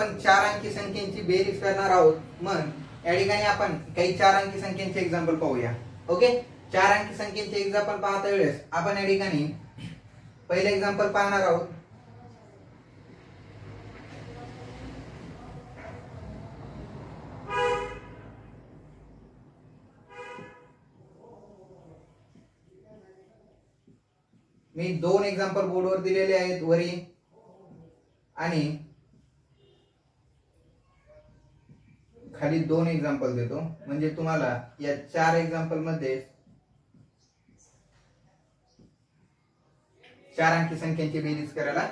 आपण चार अंकी संख्येची बेरीज करणार आहोत मग या ठिकाणी आपण काही चार अंकी संख्येचे एक्झाम्पल पाहूया. ओके? चार अंकी संख्येचे एक्झाम्पल पाहता वेळेस आपण या ठिकाणी पहिले एक्झाम्पल पाहणार आहोत. मी दोन एक्झाम्पल बोर्डवर दिलेले आहेत वरी. आणि खाली दोन एक्झाम्पल देतो. म्हणजे तुम्हाला या चार एक्झाम्पलमध्ये चार अंकी संख्यांची बेरीज करायला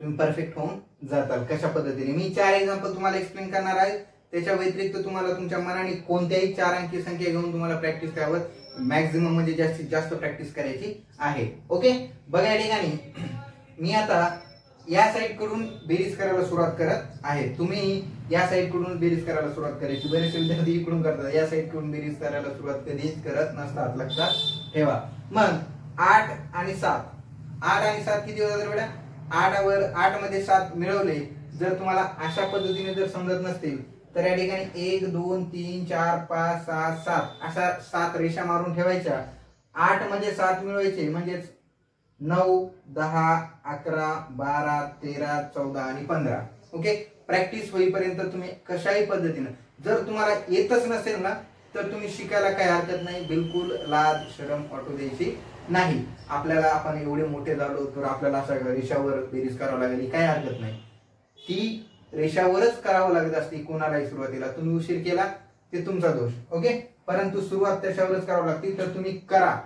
तुम्ही परफेक्ट होऊन जाताल. कशा पद्धतीने? मी चार एक्झाम्पल तुम्हाला एक्सप्लेन करणार आहे. त्याच्या व्यतिरिक्त तुम्हाला तुमच्या मनाने कोणत्याही चार अंकी संख्या घेऊन तुम्हाला प्रॅक्टिस करावं. मॅक्झिमम म्हणजे जास्तीत जास्त प्रॅक्टिस करायची आहे. ओके बघा या ठिकाणी. मी आता या साईडकडून बेरीज करायला सुरुवात करत आहे. तुम्ही या साईडकडून बेरीज करायला सुरुवात करायची बरेचसे विद्यार्थी इकडून करतात. या साईडकडून बेरीज करायला सुरुवात कधीच करत नसतात. लक्षात ठेवा. मग आठ आणि सात. आठ आणि सात किती होतात बेटा? आठावर आठमध्ये सात मिळवले. जर तुम्हाला अशा पद्धतीने जर समजत नसतील तर या ठिकाणी एक दोन तीन चार पाच सहा सात अशा सात रेषा मारून ठेवायच्या. आठमध्ये सात मिळवायचे. म्हणजेच नऊ दहा अकरा बारा तेरा चौदा आणि पंधरा. ओके प्रॅक्टिस होईपर्यंत तुम्ही कशाही पद्धतीनं जर तुम्हाला येतच नसेल ना तर तुम्ही शिकायला काही हरकत नाही. बिलकुल लाज शरम ऑटो द्यायची नाही. आपल्याला आपण एवढे मोठे झालो तर आपल्याला अशा रेषावर बेरीज करावं लागेल काही हरकत नाही. ती रेषावरच करावं लागत असते कोणालाही सुरुवातीला. तुम्ही उशीर केला ते तुमचा दोष. ओके परंतु सुरुवात त्याच्यावरच करावं लागते तर तुम्ही करा.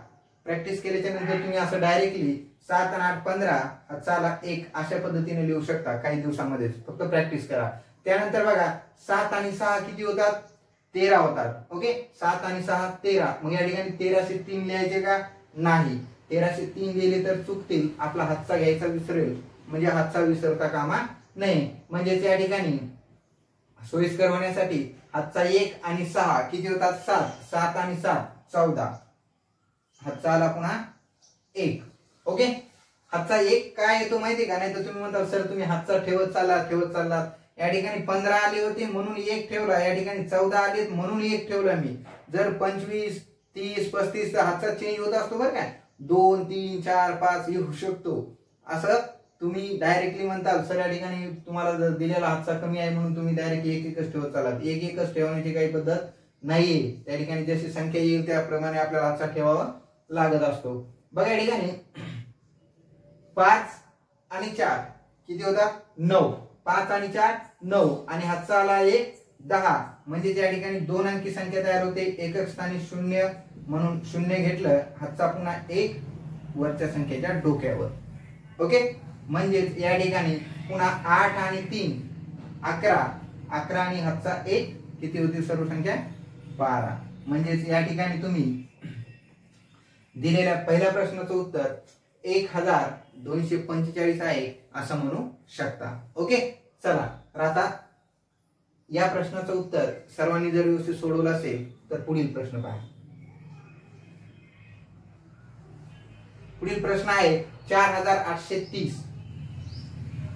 प्रॅक्टिस केल्याच्यानंतर तुम्ही असं डायरेक्टली सात आणि आठ पंधरा चाला एक अशा पद्धतीने लिहू शकता काही दिवसामध्ये. फक्त प्रॅक्टिस करा. त्यानंतर बघा सात आणि सहा किती होतात? तेरा होतात. ओके सात आणि सहा तेरा. मग या ठिकाणी तेराशे तीन लिहायचे का? नाही. तेराशे तीन लिहिले तर चुकतील. आपला हातचा घ्यायचा विसरेल. म्हणजे हातचा विसरता कामा नाही म्हणजेच या ठिकाणी सोयीस्कर होण्यासाठी हातचा एक आणि सहा किती होतात? सात. सात आणि सात चौदा. हातचा आला पुन्हा एक. ओके? हातचा एक काय येतो माहिती का? नाही तर तुम्ही म्हणता सर तुम्ही हातचा ठेवत चाललात ठेवत चाललात. या ठिकाणी पंधरा आले होते म्हणून एक ठेवला. या ठिकाणी चौदा आले म्हणून एक ठेवला मी. जर पंचवीस तीस पस्तीस तर हातचा चेंज होत असतो बरं काय दोन तीन चार पाच येऊ शकतो. असं तुम्ही डायरेक्टली म्हणताल सर या ठिकाणी तुम्हाला जर दिलेला हातचा कमी आहे म्हणून तुम्ही डायरेक्ट एक एकच ठेवत चालात एक एकच ठेवण्याची काही पद्धत नाहीये. त्या ठिकाणी जशी संख्या येईल त्याप्रमाणे आपल्याला हातचा ठेवावा लागत असतो. बघा या ठिकाणी. पाच आणि चार. किती होतात? नऊ. पाच आणि चार नऊ. आणि हातचा आला एक दहा. म्हणजे त्या ठिकाणी दोन अंकी संख्या तयार होते. एकक स्थानी शून्य म्हणून शून्य घेतलं हातचा पुन्हा एक वरच्या संख्येच्या डोक्यावर. ओके? म्हणजेच या ठिकाणी पुन्हा आठ आणि तीन. अकरा. अकरा आणि हातचा एक. किती होती सर्व संख्या? बारा. म्हणजेच या ठिकाणी तुम्ही दिलेल्या पहिल्या प्रश्नाचं उत्तर एक हजार दोनशे पंचेचाळीस आहे असं म्हणू शकता. ओके? चला तर आता या प्रश्नाचं उत्तर सर्वांनी जर व्यवस्थित सोडवलं असेल तर पुढील प्रश्न पहा. पुढील प्रश्न आहे चार हजार आठशे तीस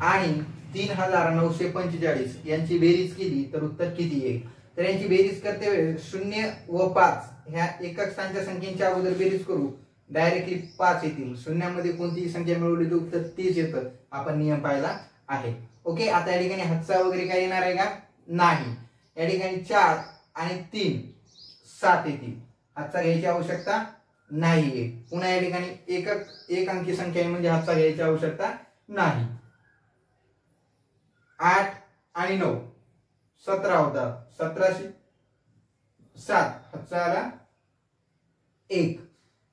आणि तीन हजार नऊशे पंचेचाळीस. यांची बेरीज केली तर उत्तर किती येईल तर यांची बेरीज करते वेळेस शून्य व पाच. ह्या एकक स्थानच्या संख्येच्या अगोदर बेरीज करू. डायरेक्टली पाच येतील. शून्यामध्ये कोणतीही संख्या मिळवली तर उत्तर तेच येतं. आपण नियम पाहिला आहे. ओके आता या ठिकाणी हातचा वगैरे काय येणार आहे का? नाही. या ठिकाणी चार आणि तीन सात येतील. हातचा घ्यायची आवश्यकता नाहीये. पुन्हा या ठिकाणी एकक एक अंकी संख्या आहे म्हणजे हातचा घ्यायची आवश्यकता नाही. आठ आणि नऊ. सतरा होतात. सतराशे सात. हातचा आला एक.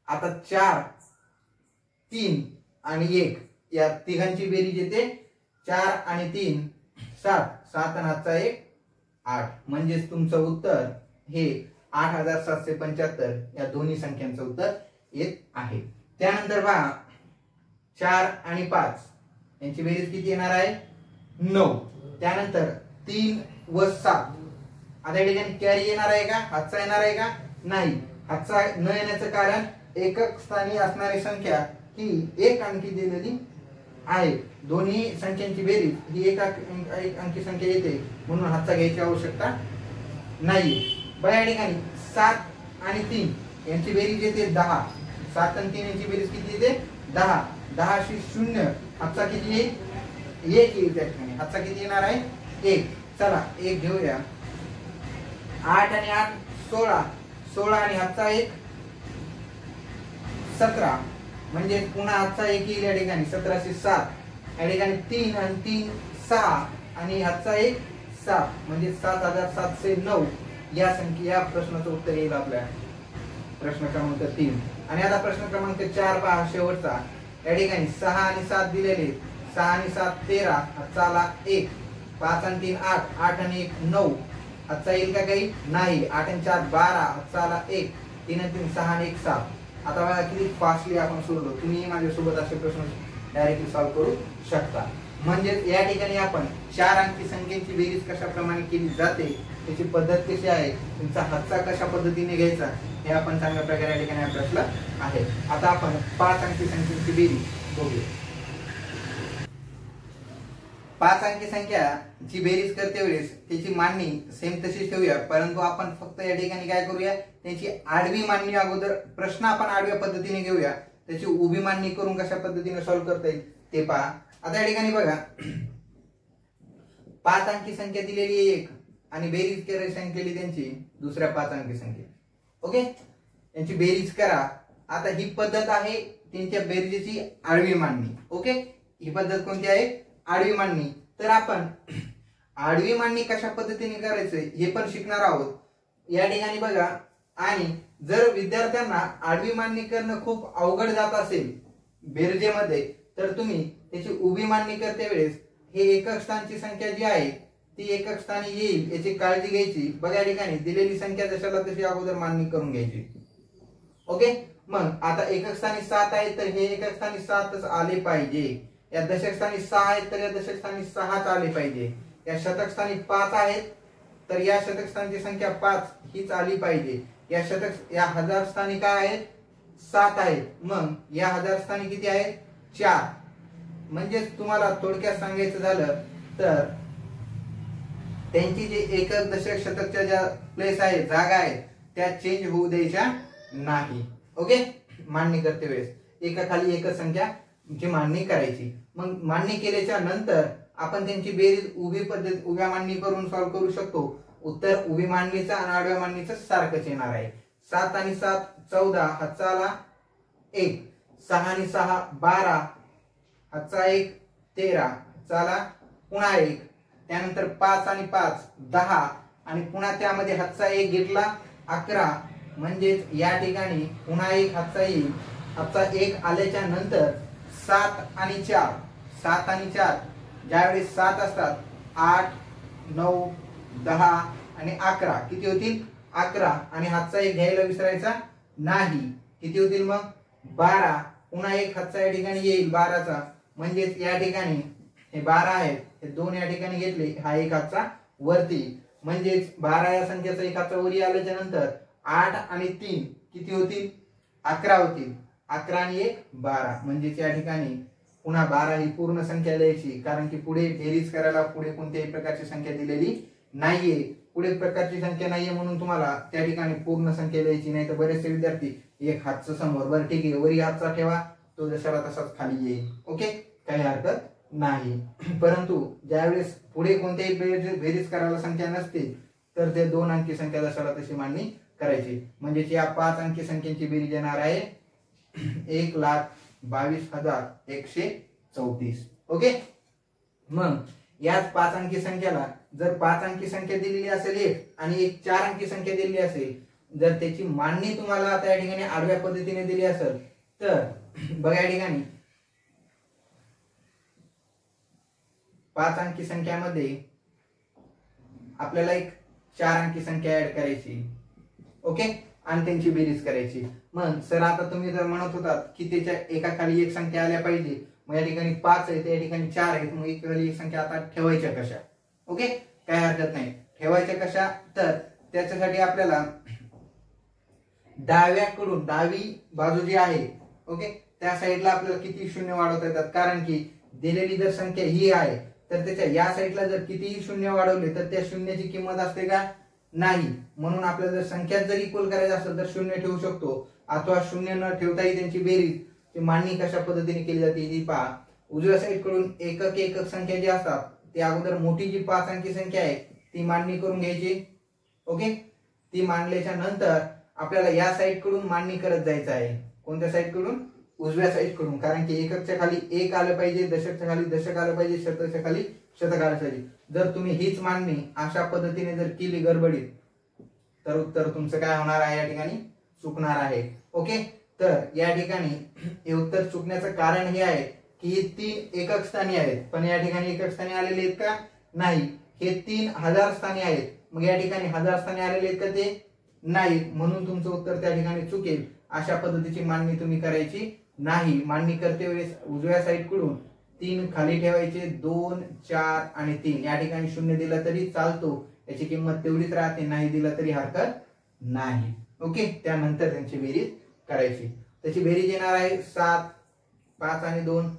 आता चार तीन आणि एक. या तिघांची बेरीज येते. चार आणि तीन सात. सात आणि हातचा एक आठ. म्हणजेच तुमचं उत्तर हे आठ हजार सातशे पंच्याहत्तर. या दोन्ही संख्यांचं उत्तर येत आहे. त्यानंतर पहा चार आणि पाच. यांची बेरीज किती येणार आहे? नऊ. त्यानंतर तीन व सात. आता या ठिकाणी कॅरी येणार आहे का? हातचा येणार आहे का? नाही. हातचा न येण्याचं कारण एकक स्थानी असणारी संख्या ही एक अंकी दिलेली आहे. दोन्ही संख्यांची बेरीज ही एक एक अंकी संख्या येते. म्हणून हातचा घ्यायची आवश्यकता नाही. बघा या ठिकाणी सात आणि तीन. यांची बेरीज येते दहा. सात आणि तीन यांची बेरीज किती येते? दहा. दहाशी शून्य. हातचा किती? येईल एक येईल त्या ठिकाणी. हातचा किती येणार आहे? एक. चला एक घेऊया. आठ आणि आठ सोळा. सोळा आणि आजचा एक सतरा. म्हणजे पुन्हा आजचा एक येईल या ठिकाणी. सतराशे सात. या ठिकाणी तीन आणि तीन सहा. आणि हातचा एक सात. म्हणजे सात हजार सातशे नऊ. या संख्या या प्रश्नाचं उत्तर येईल आपल्या. प्रश्न क्रमांक तीन. आणि आता प्रश्न क्रमांक चार पहा शेवटचा. या ठिकाणी सहा आणि सात दिलेले सहा आणि सात तेरा. हातचा आला एक. पाच आणि तीन आठ. आठ आणि एक नऊ. हातचा येईल का काही? नाही. आठ आणि चार बारा. हातचा एक. तीन आणि तीन सहा आणि एक सात. आता बघा किती फास्टली आपण सोडलो. तुम्ही माझ्यासोबत असे प्रश्न डायरेक्टली सॉल्व्ह करू शकता. म्हणजे या ठिकाणी आपण चार अंकी संख्येची बेरीज कशाप्रमाणे केली जाते त्याची पद्धत कशी आहे तुमचा हातचा कशा पद्धतीने घ्यायचा हे आपण चांगल्या प्रकारे या ठिकाणी अभ्यासला आहे. आता आपण पाच अंकी संख्येची बेरीज बघूया. पाच अंकी संख्या जी बेरीज करते वेळेस त्याची मांडणी सेम तशीच ठेवूया. परंतु आपण फक्त या ठिकाणी काय करूया? त्यांची आडवी मांडणी अगोदर प्रश्न आपण आडव्या पद्धतीने घेऊया. त्याची उभी मांडणी करून कशा पद्धतीने सॉल्व्ह करता येईल ते पहा. आता या ठिकाणी बघा. पाच अंकी संख्या दिलेली एक आणि बेरीज करायची संख्येली त्यांची दुसऱ्या पाच अंकी संख्या. ओके त्यांची बेरीज करा. आता ही पद्धत आहे त्यांच्या बेरीजची आडवी मांडणी. ओके ही पद्धत कोणती आहे? आडवी मांडणी. तर आपण आडवी मांडणी कशा पद्धतीने करायचंय हे पण शिकणार आहोत. या ठिकाणी बघा. आणि जर विद्यार्थ्यांना आडवी मांडणी करणं खूप अवघड जात असेल बेरजेमध्ये तर तुम्ही त्याची उभी मांडणी करते वेळेस हे एकक स्थानची संख्या जी आहे ती एकक स्थानी येईल याची काळजी घ्यायची. बघा या ठिकाणी दिलेली संख्या जशाला तशी अगोदर मांडणी करून घ्यायची. ओके? मग आता एकक स्थानी सात आहे तर हे एकक स्थानी सातच आले पाहिजे. या दशकस्थानी सहा आहेत तर या दशकस्थानी सहाच आले पाहिजे. या शतकस्थानी पाच आहेत तर या शतकस्थानची संख्या पाच हीच आली पाहिजे. या शतक या हजार स्थानी काय आहेत? सात आहेत. मग या हजार स्थानी किती आहेत? चार. म्हणजेच तुम्हाला थोडक्यात सांगायचं झालं तर त्यांची जी एकच दशक शतकच्या ज्या प्लेस आहे जागा आहेत त्या चेंज होऊ द्यायच्या नाही. ओके मान्य करते वेळेस. एका खाली एकच संख्या ची मांडणी करायची. मग मांडणी केल्याच्यानंतर आपण त्यांची बेरीज उभी पद्धत उभ्या मांडणी करून सॉल्व्ह करू शकतो. उत्तर उभी मांडणीचा आणि आडव्या मांडणीचं सारखंच येणार आहे. सात आणि सात चौदा हातचा एक. सहा आणि सहा बारा. हातचा एक तेरा. चाला पुन्हा एक. त्यानंतर पाच आणि पाच दहा. आणि पुन्हा त्यामध्ये हातचा एक घेतला अकरा. म्हणजेच या ठिकाणी पुन्हा एक हातचा येईल. हातचा एक आल्याच्यानंतर सात आणि चार. सात आणि चार. ज्यावेळी सात असतात आठ नऊ दहा आणि अकरा. किती होतील? अकरा. आणि हातचा एक घ्यायला विसरायचा नाही. किती होतील मग? बारा. पुन्हा एक हातचा या ठिकाणी येईल बाराचा. म्हणजेच या ठिकाणी हे बारा आहेत. हे दोन या ठिकाणी घेतले हा एक हातचा वरती. म्हणजेच बारा या संख्येचा एक हातचा वरी आल्याच्यानंतर आठ आणि तीन किती होतील? अकरा होतील. अकरा आणि एक बारा. म्हणजेच या ठिकाणी पुन्हा बारा ही पूर्ण संख्या लिहायची कारण की पुढे बेरीज करायला पुढे कोणत्याही प्रकारची संख्या दिलेली नाहीये. पुढे प्रकारची संख्या नाहीये म्हणून तुम्हाला त्या ठिकाणी पूर्ण संख्या लिहायची नाही तर बरेचसे विद्यार्थी एक हातचं समोर. बरं ठीक आहे. वरी हातचा ठेवा. तो जशाला तसाच खाली येईल. ओके? काही हरकत नाही. परंतु ज्यावेळेस पुढे कोणत्याही बेरीज करायला संख्या नसते तर ते दोन अंकी संख्या जशाला तशी मांडणी करायची. म्हणजे या पाच अंकी संख्येची बेरीज येणार आहे. एक लाख बावीस हजार एकशे चौतीस. ओके मग याच पाच अंकी संख्याला जर पाच अंकी संख्या दिलेली असेल एक आणि एक चार अंकी संख्या दिलेली असेल जर त्याची मांडणी तुम्हाला आता या ठिकाणी आडव्या पद्धतीने दिली असेल तर बघा या ठिकाणी. पाच अंकी संख्यामध्ये आपल्याला एक चार अंकी संख्या ऍड करायची. ओके आणि त्यांची बेरीज करायची. मग सर आता तुम्ही जर म्हणत होतात की त्याच्या एका खाली एक संख्या आल्या पाहिजे मग या ठिकाणी पाच आहे त्या ठिकाणी चार आहेत मग एक खाली एक संख्या आता ठेवायच्या कशा? ओके? काय हरकत नाही. ठेवायच्या कशा? तर त्याच्यासाठी आपल्याला डाव्याकडून डावी बाजू जी आहे ओके? त्या साईडला आपल्याला किती शून्य वाढवता येतात? कारण की दिलेली जर संख्या ही आहे तर त्याच्या या साईडला जर कितीही शून्य वाढवले तर त्या शून्याची किंमत असते का? नाही. म्हणून आपल्याला जर संख्यात जर इक्वल करायचं असेल तर शून्य ठेवू शकतो. अथवा शून्य न ठेवताही त्यांची बेरीज ती मांडणी कशा पद्धतीने केली जाते ती पहा. उजव्या साईडकडून एकक एकक संख्या जी असतात ती अगोदर मोठी जी पाच अंकी संख्या आहे ती मांडणी करून घ्यायची. ओके? ती मांडल्याच्या नंतर आपल्याला या साईडकडून मांडणी करत जायचं आहे. कोणत्या साईडकडून? उजव्या साईडकडून. कारण की एककच्या खाली एक आलं पाहिजे दशकच्या खाली दशक आलं पाहिजे शतकच्या खाली शतकासाठी जर तुम्ही हीच मांडणी अशा पद्धतीने जर केली गडबडीत तर उत्तर तुमचं काय होणार आहे या ठिकाणी? चुकणार आहे. ओके? तर या ठिकाणी हे उत्तर चुकण्याचं कारण हे आहे की ही तीन एकक स्थानी आहेत. पण या ठिकाणी एकक स्थानी आलेले आहेत का? नाही. हे तीन हजार स्थानी आहेत. मग या ठिकाणी हजार स्थानी आलेले आहेत का ते? नाही. म्हणून तुमचं उत्तर त्या ठिकाणी चुकेल. अशा पद्धतीची मांडणी तुम्ही करायची नाही. मांडणी करते वेळेस उजव्या साईडकडून तीन खाली ठेवायचे दोन चार आणि तीन. या ठिकाणी शून्य दिला तरी चालतो. याची किंमत तेवढीच राहते नाही दिला तरी हरकत नाही. ओके? त्यानंतर त्यांची बेरीज करायची. त्याची बेरीज येणार आहे सात पाच आणि दोन.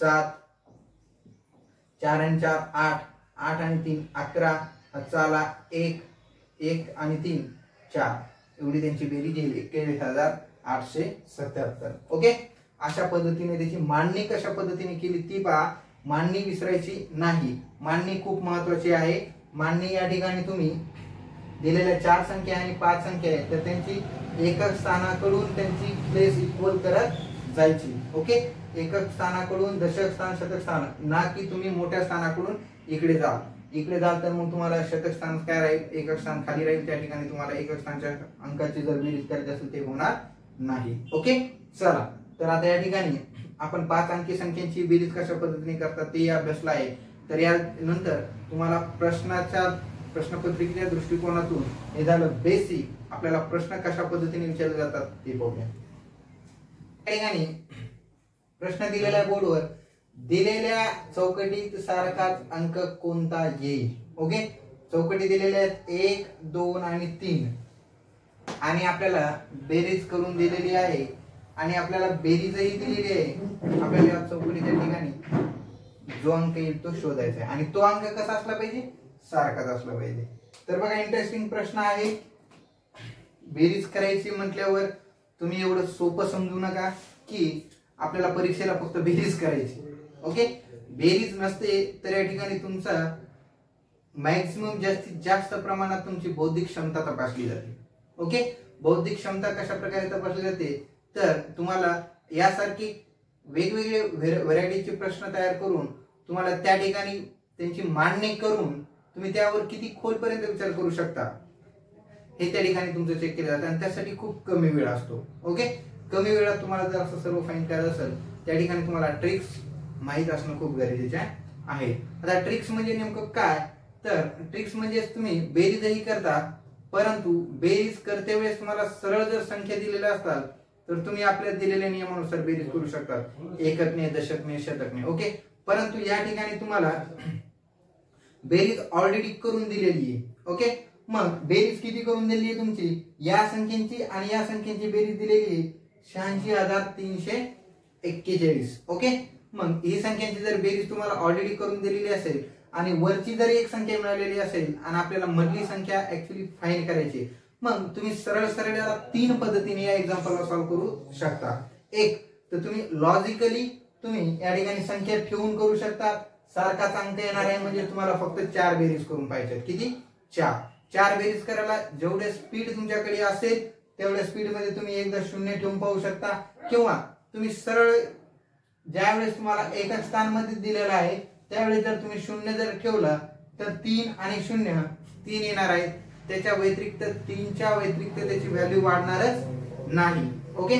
सात चार आणि चार आठ. आठ आणि तीन अकरा. चाला एक एक आणि तीन चार. एवढी त्यांची बेरीज येईल. एक्केचाळीस हजार आठशे सत्याहत्तर. ओके? अशा पद्धतीने त्याची मांडणी कशा पद्धतीने केली ती पहा. मांडणी विसरायची नाही. मांडणी खूप महत्वाची आहे. मांडणी या ठिकाणी तुम्ही दिलेल्या चार संख्या आणि पाच संख्या आहेत. तर त्यांची एकक स्थानाकडून त्यांची प्लेस इक्वल करत जायची. ओके एकक स्थानाकडून दशक स्थान शतक स्थान. ना की तुम्ही मोठ्या स्थानाकडून इकडे जा इकडे जाल तर मग तुम्हाला शतक स्थान काय राहील? एकक स्थान खाली राहील. त्या ठिकाणी तुम्हाला एकक स्थानच्या अंकाची जर बेरीज करायची असेल ते होणार नाही. ओके चला. तर आता या ठिकाणी आपण पाच अंकी संख्येची बेरीज कशा पद्धतीने करतात ते अभ्यासला आहे. तर या नंतर तुम्हाला प्रश्नाच्या प्रश्नपत्रिकेच्या दृष्टिकोनातून हे झालं बेसिक आपल्याला प्रश्न कशा पद्धतीने विचारले जातात ते पाहूया ठिकाणी प्रश्न दिलेल्या बोर्डवर दिलेल्या चौकटीत सारखाच अंक कोणता येईल? ओके? चौकटी दिलेल्या आहेत एक दोन आणि तीन. आणि आपल्याला बेरीज करून दिलेली आहे आणि आपल्याला बेरीजही दिलेली आहे. आपल्याला या चौकटीच्या ठिकाणी जो अंक येईल तो शोधायचा आहे. आणि तो अंक कसा असला पाहिजे? सारखाच असला पाहिजे. तर बघा इंटरेस्टिंग प्रश्न आहे. बेरीज करायची म्हटल्यावर तुम्ही एवढं सोपं समजू नका की आपल्याला परीक्षेला फक्त बेरीज करायची ओके बेरीज नसते तर या ठिकाणी तुमचा मॅक्सिमम जास्तीत जास्त प्रमाणात तुमची बौद्धिक क्षमता तपासली जाते. ओके बौद्धिक क्षमता कशा प्रकारे तपासली जाते? तर तुम्हाला यासारखी वेगवेगळे व्हरायटीचे प्रश्न तयार करून तुम्हाला त्या ठिकाणी त्यांची मांडणी करून तुम्ही त्यावर किती खोलपर्यंत विचार करू शकता हे त्या ठिकाणी तुमचं चेक केलं जातं. आणि त्यासाठी खूप कमी वेळ असतो. ओके कमी वेळात तुम्हाला जर असं सर्व फाईन करायचं असेल त्या ठिकाणी तुम्हाला ट्रिक्स माहीत असणं खूप गरजेचे आहे. आता ट्रिक्स म्हणजे नेमकं काय? तर ट्रिक्स म्हणजे तुम्ही बेरीजही करता परंतु बेरीज करते वेळेस तुम्हाला सरळ जर संख्या दिलेल्या असतात तर तुम्ही आपल्या दिलेल्या नियमानुसार बेरीज करू शकतात एककने दशकने शतकने. ओके? परंतु या ठिकाणी तुम्हाला बेरीज ऑलरेडी करून दिलेली आहे. ओके? मग बेरीज किती करून दिलेली आहे तुमची? या संख्येची आणि या संख्येची बेरीज दिलेली आहे शहाऐंशी हजार तीनशे एक्केचाळीस. ओके? मग ही संख्यांची जर बेरीज तुम्हाला ऑलरेडी करून दिलेली असेल आणि वरची जर एक संख्या मिळालेली असेल आणि आपल्याला मधली संख्या ऍक्च्युली फाईन करायची मग तुम्ही सरळ सरळ याला तीन पद्धतीने या एक्झाम्पलला सॉल्व्ह करू शकता. एक तर तुम्ही लॉजिकली तुम्ही या ठिकाणी संख्या ठेवून करू शकता. सारखाच अंक येणार आहे म्हणजे तुम्हाला फक्त चार बेरीज करून पाहिजे किती? चार. चार बेरीज करायला जेवढे स्पीड तुमच्याकडे असेल तेवढ्या स्पीडमध्ये तुम्ही एकदा शून्य ठेवून पाहू शकता. किंवा तुम्ही सरळ ज्यावेळेस तुम्हाला एकाच स्थानमध्ये दिलेला आहे त्यावेळेस जर तुम्ही शून्य जर ठेवलं तर तीन आणि शून्य तीन येणार आहेत. त्याच्या व्यतिरिक्त तीनच्या व्यतिरिक्त त्याची व्हॅल्यू वाढणारच नाही. ओके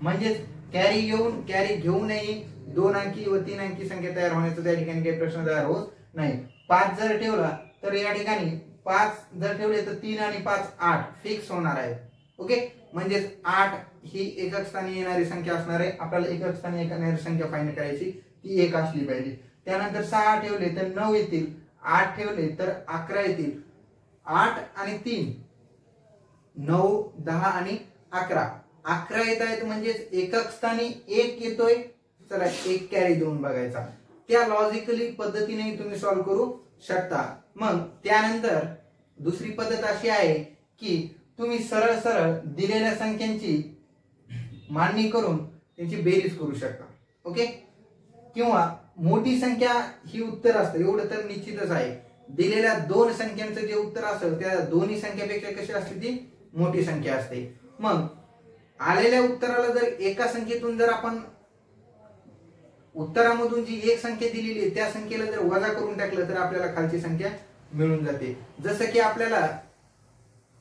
म्हणजेच कॅरी येऊन कॅरी घेऊनही दोन अंकी व तीन अंकी संख्या तयार होण्याचा त्या ठिकाणी काही प्रश्न तयार होत नाही. पाच जर ठेवला तर या ठिकाणी पाच जर ठेवले तर तीन आणि पाच आठ फिक्स होणार आहे. ओके म्हणजेच आठ ही एकक स्थानी येणारी संख्या असणार आहे. आपल्याला एकक स्थानी येणारी संख्या फाईन करायची ती एक असली पाहिजे. त्यानंतर सहा ठेवले तर नऊ येतील. आठ ठेवले तर अकरा येतील. आठ आणि तीन. नऊ दहा आणि अकरा. अकरा येत आहेत म्हणजेच एकक स्थानी एक येतोय. चला एक कॅरी देऊन बघायचा. त्या लॉजिकली पद्धतीने तुम्ही सॉल्व्ह करू शकता. मग त्यानंतर दुसरी पद्धत अशी आहे की तुम्ही सरळ सरळ दिलेल्या संख्यांची मांडणी करून त्यांची बेरीज करू शकता. ओके किंवा मोठी संख्या ही उत्तर असतं. एवढं तर निश्चितच आहे. दिलेल्या दोन संख्यांचं जे उत्तर असेल त्या दोन्ही संख्यापेक्षा कशी असते ती? मोठी संख्या असते. मग आलेल्या उत्तराला जर एका संख्येतून जर आपण उत्तरामधून जी एक संख्या दिलेली आहे त्या संख्येला जर वजा करून टाकलं तर आपल्याला खालची संख्या मिळून जाते. जसं की आपल्याला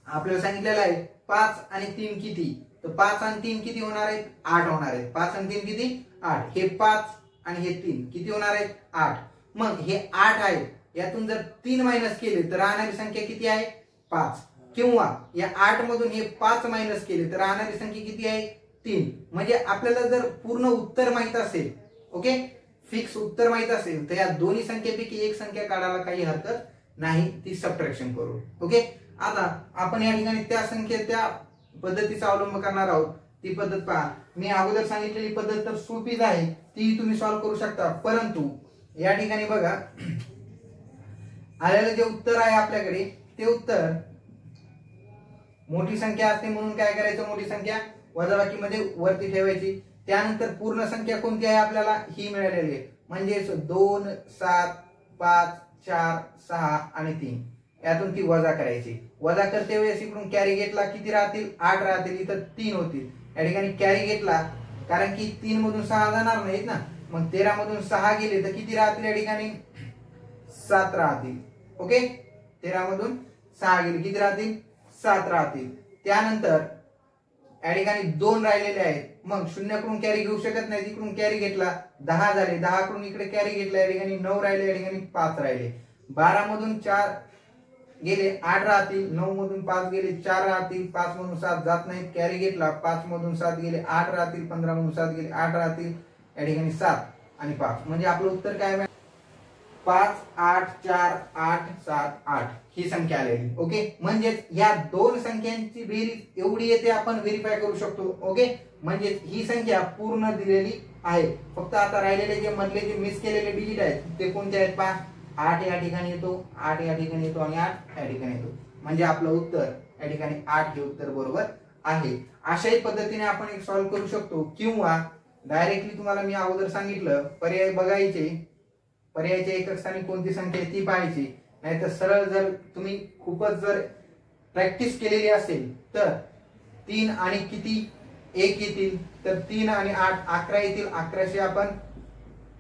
आपल्याला सांगितलेलं आहे पाच आणि तीन किती? तर पाच आणि तीन किती होणार आहेत? आठ होणार आहेत. पाच आणि तीन किती? आठ. हे पाच आणि हे तीन. किती होणार आहेत? आठ. मग हे आठ आहे. यातून जर तीन मायनस केले तर राहणारी संख्या किती आहे? पाच. किंवा या आठ मधून हे पाच मायनस केले तर राहणारी संख्या किती आहे? तीन. म्हणजे आपल्याला जर पूर्ण उत्तर माहीत असेल ओके? फिक्स उत्तर माहीत असेल तर या दोन्ही संख्येपैकी एक संख्या काढायला काही हरकत नाही. ती सबट्रॅक्शन करू ओके? आता आपण या ठिकाणी त्या संख्ये त्या पद्धतीचा अवलंब करणार आहोत. ती पद्धत पहा. मी अगोदर सांगितलेली पद्धत तर सोपीच आहे. ती तुम्ही सॉल्व्ह करू शकता. परंतु या ठिकाणी बघा. आलेलं जे उत्तर आहे आपल्याकडे ते उत्तर मोठी संख्या असते म्हणून काय करायचं? मोठी संख्या वजाबाकीमध्ये वरती ठेवायची. त्यानंतर पूर्ण संख्या कोणती आहे आपल्याला? ही मिळालेली आहे. म्हणजेच दोन सात पाच चार सहा आणि तीन. यातून ती वजा करायची. वजा करते वेळेस इकडून कॅरी गेटला किती राहतील? आठ राहतील. इथं तीन होतील. या ठिकाणी कॅरी गेटला कारण की तीन मधून सहा जाणार नाहीत ना? मग तेरा मधून सहा गेले तर किती राहतील या ठिकाणी? सात राहतील. ओके? तेरा मधून सहा गेले. किती राहतील? सात राहतील. त्यानंतर या ठिकाणी दोन राहिलेले आहेत. मग शून्याकडून कॅरी घेऊ शकत नाही. तिकडून कॅरी घेतला दहा झाले. दहा कडून इकडे कॅरी घेतला या ठिकाणी नऊ राहिले या ठिकाणी पाच राहिले. बारा मधून चार गेले आठ राहतील. नऊ मधून पाच गेले चार राहतील. पाच मधून सात जात नाहीत. कॅरी घेतला पाच मधून सात गेले आठ राहतील. पंधरा मधून सात गेले आठ राहतील. या ठिकाणी सात आणि पाच. म्हणजे आपलं उत्तर काय पाच आठ चार आठ सात आठ ही संख्या आलेली. ओके? म्हणजेच या दोन संख्यांची बेरीज एवढी येते आपण व्हेरीफाय करू शकतो. ओके? म्हणजेच ही संख्या पूर्ण दिलेली आहे. फक्त आता राहिलेले जे मधले जे मिस केलेले डिजिट आहेत ते कोणते आहेत पहा? आठ या ठिकाणी येतो आठ या ठिकाणी येतो आणि आठ या ठिकाणी येतो. म्हणजे आपलं उत्तर या ठिकाणी आठ हे उत्तर बरोबर आहे. अशाही पद्धतीने आपण एक सॉल्व्ह करू शकतो. किंवा डायरेक्टली तुम्हाला मी अगोदर सांगितलं पर्याय बघायचे. पर्यायाच्या एकक स्थानी कोणती संख्या आहे ती पाहायची. नाहीतर सरळ जर तुम्ही खूपच जर प्रॅक्टिस केलेली असेल तर तीन आणि किती? एक येतील. तर तीन आणि आठ अकरा येतील. अकराशे आपण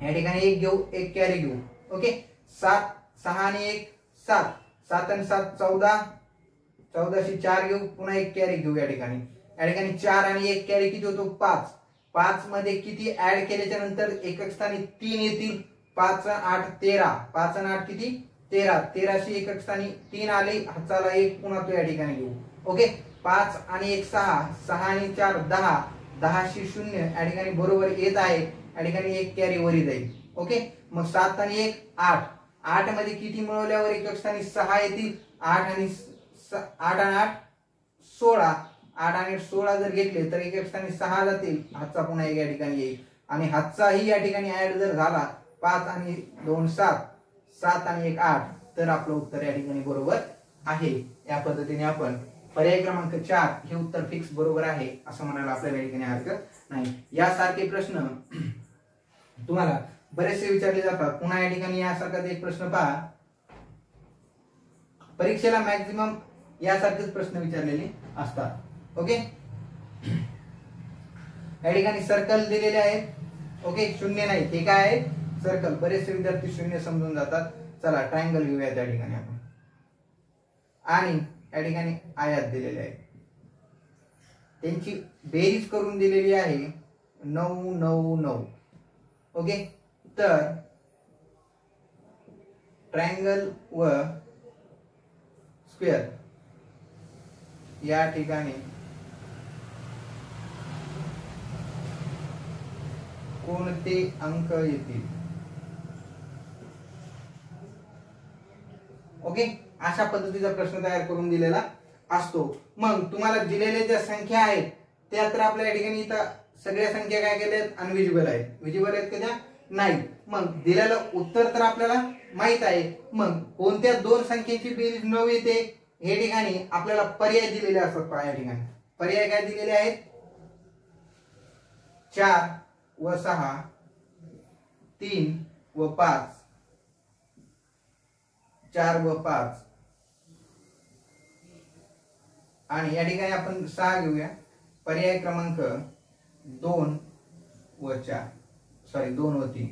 या ठिकाणी एक घेऊ एक कॅरी घेऊ. ओके सात सहा आणि एक सात. सात आणि सात चौदा. चौदाशे चार घेऊ पुन्हा एक कॅरी घेऊ या ठिकाणी. या ठिकाणी चार आणि एक कॅरी किती होतो? पाच. पाच मध्ये किती ऍड केल्याच्यानंतर एकक स्थानी तीन येतील. पाच आठ तेरा. पाच आणि आठ किती? तेरा. तेराशे एकक स्थानी तीन आले. हाताला एक पुन्हा तो या ठिकाणी घेऊ. ओके? पाच आणि एक सहा. सहा आणि चार दहा. दहाशे शून्य. या ठिकाणी बरोबर येत आहे. या ठिकाणी एक कॅरी वरी जाईल. ओके? मग सात आणि एक आठ. आठमध्ये किती मिळवल्यावर एकक स्थानी सहा येतील? आठ आणि आठ आणि आठ सोळा. आठ आणि सोळा जर घेतले तर एक स्थानी सहा जातील. हातचा पुन्हा एक या ठिकाणी येईल. आणि हातचाही या ठिकाणी ऍड जर झाला पाच आणि दोन सात सात आणि एक आठ तर आपलं उत्तर या ठिकाणी बरोबर आहे. या पद्धतीने आपण पर्याय क्रमांक चार हे उत्तर फिक्स बरोबर आहे असं म्हणायला आपल्याला या ठिकाणी हरकत नाही. यासारखे प्रश्न तुम्हाला बरेचसे विचारले जातात. पुन्हा या ठिकाणी यासारखाच एक प्रश्न पहा. परीक्षेला मॅक्झिमम यासारखेच प्रश्न विचारलेले असतात. ओके या ठिकाणी सर्कल दिलेले आहेत. ओके शून्य नाही. हे काय आहे? सर्कल बरेचसे विद्यार्थी शून्य समजून जातात. चला ट्रायंगल घेऊया त्या ठिकाणी आपण. आणि या ठिकाणी आयात दिलेले आहे. त्यांची बेरीज करून दिलेली आहे नऊ नऊ नऊ. ओके? तर ट्रायंगल व स्क्वेअर या ठिकाणी कोणते अंक येतील? ओके अशा पद्धतीचा प्रश्न तयार करून दिलेला असतो. मग तुम्हाला दिलेल्या ज्या संख्या आहेत त्या तर आपल्या या ठिकाणी इथं सगळ्या संख्या काय केल्या आहेत? अनविजिबल आहेत. विजिबल आहेत का त्या? नाही. मग दिलेलं उत्तर तर आपल्याला माहीत आहे. मग कोणत्या दोन संख्येची बेरीज नऊ येते हे ठिकाणी आपल्याला पर्याय दिलेले असतात पहा या ठिकाणी. पर्याय काय दिलेले आहेत? चार व सहा तीन व पाच. चार व पाच. आणि या ठिकाणी आपण सहा घेऊया. पर्याय क्रमांक दोन व चार. सॉरी दोन व तीन.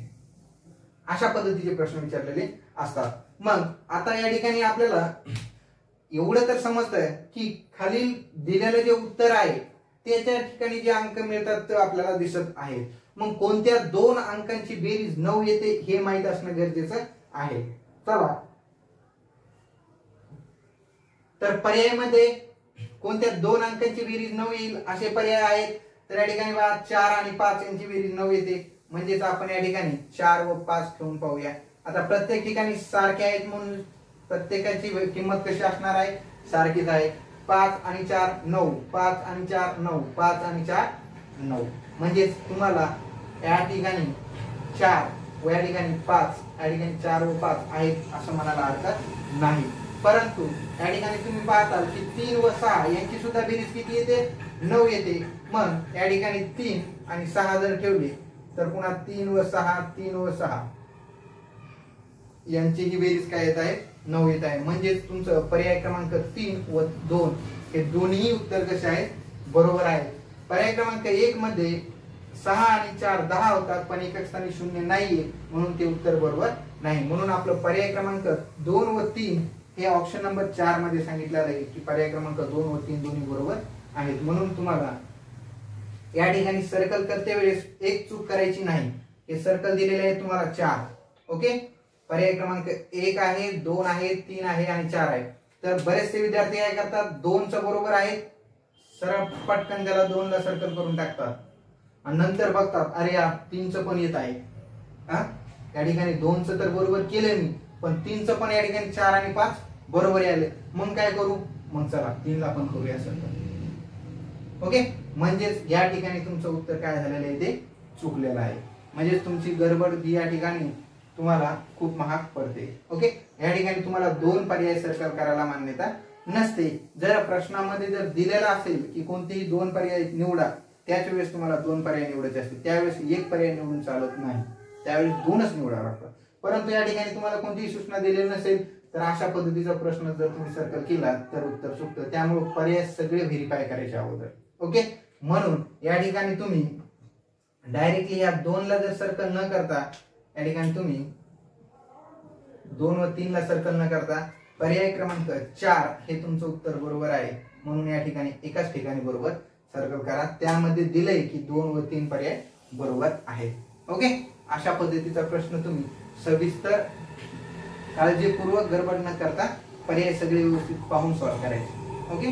अशा पद्धतीचे प्रश्न विचारलेले असतात. मग आता या ठिकाणी आपल्याला एवढं तर समजतंय की खालील दिलेलं जे उत्तर आहे त्याच्या ठिकाणी जे अंक मिळतात ते आपल्याला दिसत आहे मग कोणत्या दोन अंकांची बेरीज नऊ येते हे माहीत असणं गरजेचं आहे. चला तर पर्यायामध्ये कोणत्या दोन अंकांची बेरीज नऊ येईल असे पर्याय आहेत. तर या ठिकाणी बघा चार आणि पाच यांची बेरीज नऊ येते. म्हणजेच आपण या ठिकाणी चार व पाच ठेवून पाहूया. आता प्रत्येक ठिकाणी सारखे आहेत म्हणून प्रत्येकाची किंमत कशी असणार आहे? सारखीच आहे. पाच आणि चार नऊ. पाच आणि चार नऊ. पाच आणि चार नऊ. म्हणजेच तुम्हाला या ठिकाणी चार व या ठिकाणी पाच या ठिकाणी चार व पाच आहेत असं म्हणायला हरकत नाही. परंतु या ठिकाणी तुम्ही पाहताल की तीन व सहा यांची सुद्धा बेरीज किती येते? नऊ येते. मग या ठिकाणी तीन आणि सहा जर ठेवले तर पुन्हा तीन व सहा तीन व सहा. यांची ही बेरीज काय येत आहे? नऊ येत आहे. म्हणजेच तुमचं पर्याय क्रमांक तीन व दोन हे दोन्ही उत्तर कसे आहेत? बरोबर आहे. पर्याय क्रमांक एक मध्ये सहा आणि चार दहा होतात पण एक स्थानी शून्य नाहीये म्हणून ते उत्तर बरोबर नाही. म्हणून आपलं पर्याय क्रमांक दोन व तीन हे ऑप्शन नंबर चारमध्ये सांगितलेलं आहे की पर्याय क्रमांक दोन व तीन दोन्ही बरोबर आहेत. म्हणून तुम्हाला या ठिकाणी सर्कल करते वेळेस एक चूक करायची नाही. हे सर्कल दिलेले आहे तुम्हाला चार. ओके पर्याय क्रमांक एक आहे दोन आहे तीन आहे आणि चार आहे. तर बरेचसे विद्यार्थी काय करतात? दोनच बरोबर आहे सरळ पटकन त्याला दोनला सर्कल करून टाकतात. आणि नंतर बघतात अरे या तीनच पण येत आहे. हा? या ठिकाणी दोनच तर बरोबर केलं मी. पण तीनच पण या ठिकाणी चार आणि पाच बरोबर आले मग काय करू? मग चला तीनला पण करूया सर ओके? म्हणजेच या ठिकाणी तुमचं उत्तर काय झालेलं आहे ते चुकलेलं आहे. म्हणजेच तुमची गडबड जी या ठिकाणी तुम्हाला खूप महाग पडते. ओके? या ठिकाणी तुम्हाला दोन पर्याय सर्कल करायला मान्यता नसते. जर प्रश्नामध्ये जर दिलेला असेल की कोणतेही दोन पर्याय निवडा त्याच वेळेस तुम्हाला दोन पर्याय निवडायचे असते त्यावेळेस एक पर्याय निवडून चालत नाही. त्यावेळेस दोनच निवडावं लागतात. परंतु या ठिकाणी तुम्हाला कोणतीही सूचना दिलेली नसेल तर अशा पद्धतीचा प्रश्न जर तुम्ही सर्कल केला तर उत्तर चुकतं त्यामुळे पर्याय सगळे व्हेरीफाय करायचे अगोदर. ओके म्हणून या ठिकाणी तुम्ही डायरेक्टली या दोनला जर सर्कल न करता या ठिकाणी तुम्ही दोन व तीनला सर्कल न करता पर्याय क्रमांक चार हे तुमचं उत्तर बरोबर आहे. म्हणून या ठिकाणी एकाच ठिकाणी बरोबर सर्कल करा. त्यामध्ये दिलंय की दोन व तीन पर्याय बरोबर आहेत. ओके अशा पद्धतीचा प्रश्न तुम्ही सविस्तर काळजीपूर्वक गडबड न करता पर्याय सगळे व्यवस्थित पाहून सॉल्व करायचे. ओके